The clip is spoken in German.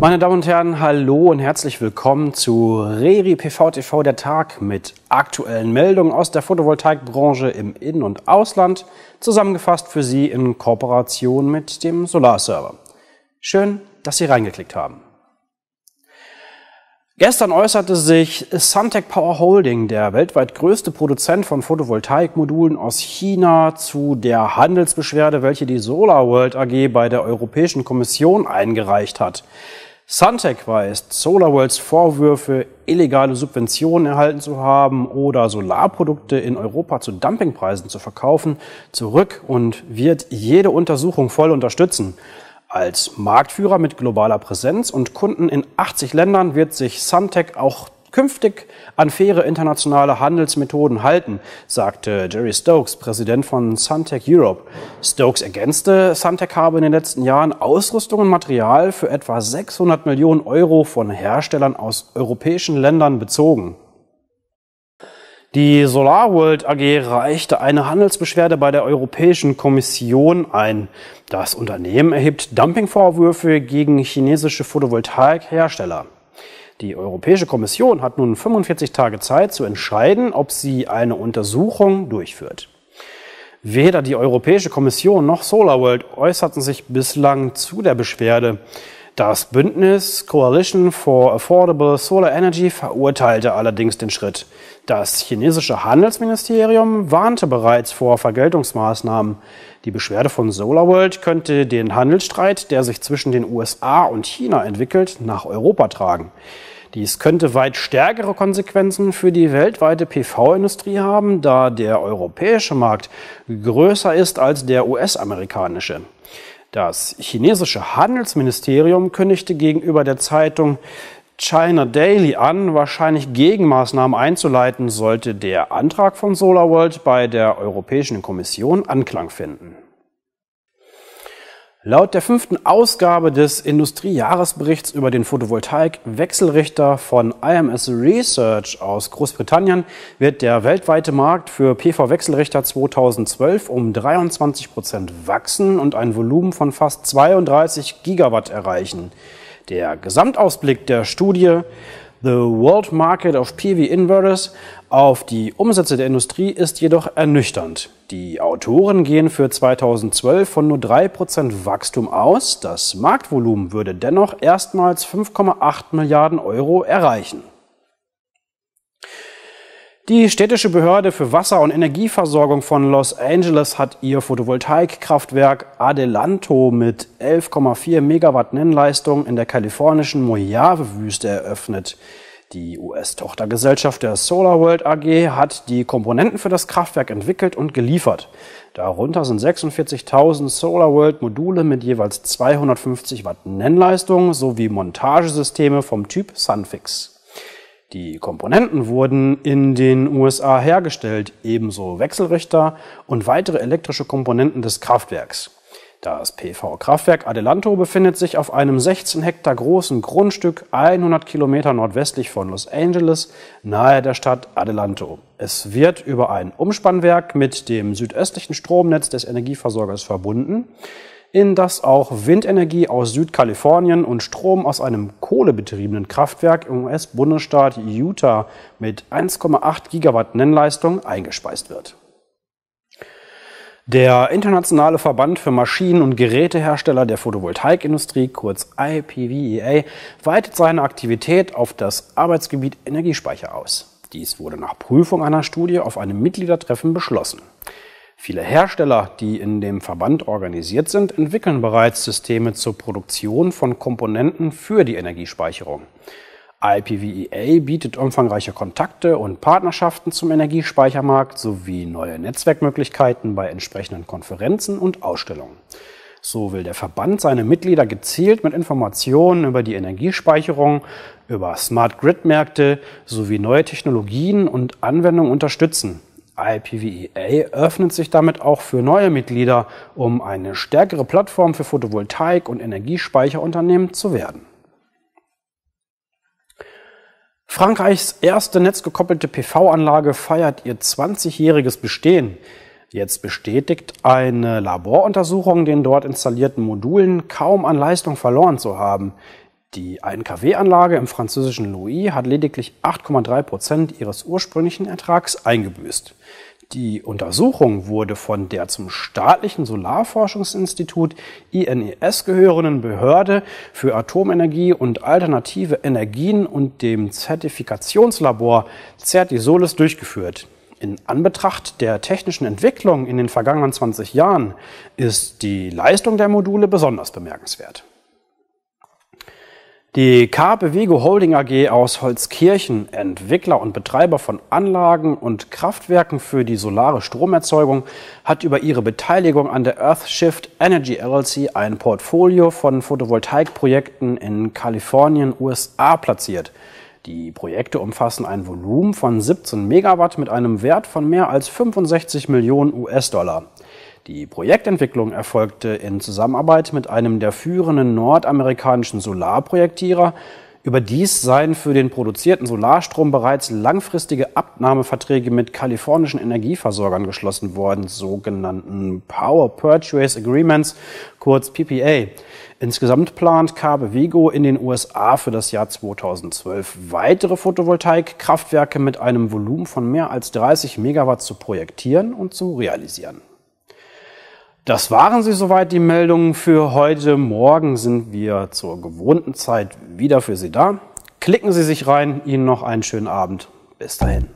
Meine Damen und Herren, hallo und herzlich willkommen zu Reri PV TV der Tag mit aktuellen Meldungen aus der Photovoltaikbranche im In- und Ausland, zusammengefasst für Sie in Kooperation mit dem Solarserver. Schön, dass Sie reingeklickt haben. Gestern äußerte sich Suntec Power Holding, der weltweit größte Produzent von Photovoltaikmodulen aus China, zu der Handelsbeschwerde, welche die Solar World AG bei der Europäischen Kommission eingereicht hat. Suntec weist SolarWorlds Vorwürfe, illegale Subventionen erhalten zu haben oder Solarprodukte in Europa zu Dumpingpreisen zu verkaufen, zurück und wird jede Untersuchung voll unterstützen. Als Marktführer mit globaler Präsenz und Kunden in 80 Ländern wird sich Suntec auch künftig an faire internationale Handelsmethoden halten, sagte Jerry Stokes, Präsident von Suntec Europe. Stokes ergänzte, Suntec habe in den letzten Jahren Ausrüstung und Material für etwa 600 Millionen Euro von Herstellern aus europäischen Ländern bezogen. Die SolarWorld AG reichte eine Handelsbeschwerde bei der Europäischen Kommission ein. Das Unternehmen erhebt Dumpingvorwürfe gegen chinesische Photovoltaikhersteller. Die Europäische Kommission hat nun 45 Tage Zeit zu entscheiden, ob sie eine Untersuchung durchführt. Weder die Europäische Kommission noch SolarWorld äußerten sich bislang zu der Beschwerde. Das Bündnis Coalition for Affordable Solar Energy verurteilte allerdings den Schritt. Das chinesische Handelsministerium warnte bereits vor Vergeltungsmaßnahmen. Die Beschwerde von SolarWorld könnte den Handelsstreit, der sich zwischen den USA und China entwickelt, nach Europa tragen. Dies könnte weit stärkere Konsequenzen für die weltweite PV-Industrie haben, da der europäische Markt größer ist als der US-amerikanische. Das chinesische Handelsministerium kündigte gegenüber der Zeitung China Daily an, wahrscheinlich Gegenmaßnahmen einzuleiten, sollte der Antrag von SolarWorld bei der Europäischen Kommission Anklang finden. Laut der fünften Ausgabe des Industriejahresberichts über den Photovoltaik-Wechselrichter von IMS Research aus Großbritannien wird der weltweite Markt für PV-Wechselrichter 2012 um 23 Prozent wachsen und ein Volumen von fast 32 Gigawatt erreichen. Der Gesamtausblick der Studie The World Market of PV Inverters auf die Umsätze der Industrie ist jedoch ernüchternd. Die Autoren gehen für 2012 von nur 3% Wachstum aus. Das Marktvolumen würde dennoch erstmals 5,8 Milliarden Euro erreichen. Die städtische Behörde für Wasser- und Energieversorgung von Los Angeles hat ihr Photovoltaikkraftwerk Adelanto mit 11,4 Megawatt Nennleistung in der kalifornischen Mojave-Wüste eröffnet. Die US-Tochtergesellschaft der SolarWorld AG hat die Komponenten für das Kraftwerk entwickelt und geliefert. Darunter sind 46.000 SolarWorld-Module mit jeweils 250 Watt Nennleistung sowie Montagesysteme vom Typ Sunfix. Die Komponenten wurden in den USA hergestellt, ebenso Wechselrichter und weitere elektrische Komponenten des Kraftwerks. Das PV-Kraftwerk Adelanto befindet sich auf einem 16 Hektar großen Grundstück 100 Kilometer nordwestlich von Los Angeles, nahe der Stadt Adelanto. Es wird über ein Umspannwerk mit dem südöstlichen Stromnetz des Energieversorgers verbunden in das auch Windenergie aus Südkalifornien und Strom aus einem kohlebetriebenen Kraftwerk im US-Bundesstaat Utah mit 1,8 Gigawatt Nennleistung eingespeist wird. Der Internationale Verband für Maschinen- und Gerätehersteller der Photovoltaikindustrie, kurz IPVEA, weitet seine Aktivität auf das Arbeitsgebiet Energiespeicher aus. Dies wurde nach Prüfung einer Studie auf einem Mitgliedertreffen beschlossen. Viele Hersteller, die in dem Verband organisiert sind, entwickeln bereits Systeme zur Produktion von Komponenten für die Energiespeicherung. IPVEA bietet umfangreiche Kontakte und Partnerschaften zum Energiespeichermarkt sowie neue Netzwerkmöglichkeiten bei entsprechenden Konferenzen und Ausstellungen. So will der Verband seine Mitglieder gezielt mit Informationen über die Energiespeicherung, über Smart Grid Märkte sowie neue Technologien und Anwendungen unterstützen. IPVEA öffnet sich damit auch für neue Mitglieder, um eine stärkere Plattform für Photovoltaik- und Energiespeicherunternehmen zu werden. Frankreichs erste netzgekoppelte PV-Anlage feiert ihr 20-jähriges Bestehen. Jetzt bestätigt eine Laboruntersuchung den dort installierten Modulen kaum an Leistung verloren zu haben. Die 1 kW-Anlage im französischen Louis hat lediglich 8,3 Prozent ihres ursprünglichen Ertrags eingebüßt. Die Untersuchung wurde von der zum staatlichen Solarforschungsinstitut INES gehörenden Behörde für Atomenergie und alternative Energien und dem Zertifikationslabor Certisolis durchgeführt. In Anbetracht der technischen Entwicklung in den vergangenen 20 Jahren ist die Leistung der Module besonders bemerkenswert. Die K Bewego Holding AG aus Holzkirchen, Entwickler und Betreiber von Anlagen und Kraftwerken für die solare Stromerzeugung, hat über ihre Beteiligung an der Earthshift Energy LLC ein Portfolio von Photovoltaikprojekten in Kalifornien, USA platziert. Die Projekte umfassen ein Volumen von 17 Megawatt mit einem Wert von mehr als 65 Millionen US-Dollar. Die Projektentwicklung erfolgte in Zusammenarbeit mit einem der führenden nordamerikanischen Solarprojektierer. Überdies seien für den produzierten Solarstrom bereits langfristige Abnahmeverträge mit kalifornischen Energieversorgern geschlossen worden, sogenannten Power Purchase Agreements, kurz PPA. Insgesamt plant Cabe Vigo in den USA für das Jahr 2012 weitere Photovoltaikkraftwerke mit einem Volumen von mehr als 30 Megawatt zu projektieren und zu realisieren. Das waren sie soweit die Meldungen für heute. Morgen sind wir zur gewohnten Zeit wieder für Sie da. Klicken Sie sich rein. Ihnen noch einen schönen Abend. Bis dahin.